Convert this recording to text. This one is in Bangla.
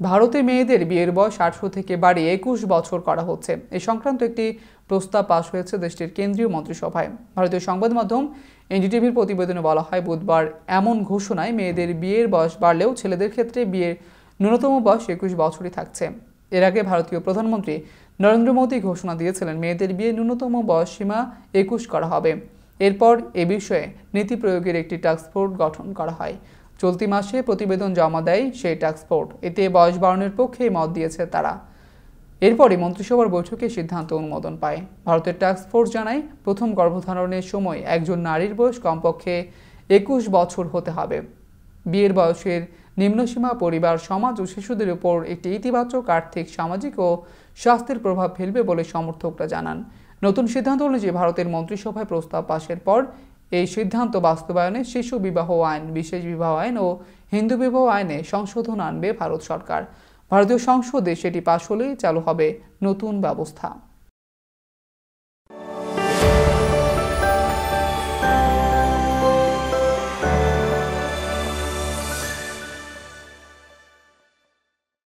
ভারতে মেয়েদের বিয়ের বয়স আঠারো থেকে বাড়িয়ে একুশ বছর করা হচ্ছে। এ সংক্রান্ত একটি প্রস্তাব পাশ হয়েছে দেশটির কেন্দ্রীয় মন্ত্রিসভায়। ভারতীয় সংবাদ মাধ্যম এনডিটিভির প্রতিবেদনে বলা হয়, বুধবার এমন ঘোষণায় মেয়েদের বিয়ের বয়স বাড়লেও ছেলেদের ক্ষেত্রে বিয়ের ন্যূনতম বয়স একুশ বছরই থাকছে। এর আগে ভারতীয় প্রধানমন্ত্রী নরেন্দ্র মোদী ঘোষণা দিয়েছিলেন, মেয়েদের বিয়ে ন্যূনতম বয়স সীমা একুশ করা হবে। এরপর এ বিষয়ে নীতি প্রয়োগের একটি টাস্ক ফোর্স গঠন করা হয়। চলতি মাসে প্রতিবেদন জমা দেয় সেই টাস্ক ফোর্স এতে বয়স বাড়ানোর পক্ষে মত দিয়েছে তারা। এরপরই মন্ত্রিসভার বৈঠকে সিদ্ধান্ত অনুমোদন পায়। ভারতের টাস্ক ফোর্স জানায়, প্রথম গর্ভধারণের সময় একজন নারীর বয়স কমপক্ষে একুশ বছর হতে হবে। বিয়ের বয়সের নিম্নসীমা পরিবার, সমাজ ও শিশুদের উপর একটি ইতিবাচক আর্থিক, সামাজিক ও স্বাস্থ্যের প্রভাব ফেলবে বলে সমর্থকরা জানান। নতুন সিদ্ধান্ত অনুযায়ী ভারতের মন্ত্রিসভায় প্রস্তাব পাশের পর এই সিদ্ধান্ত বাস্তবায়নে শিশু বিবাহ আইন, বিশেষ বিবাহ আইন ও হিন্দু বিবাহ আইনে সংশোধন আনবে ভারত সরকার। ভারতীয় সংসদে সেটি পাশ হলেই চালু হবে নতুন ব্যবস্থা।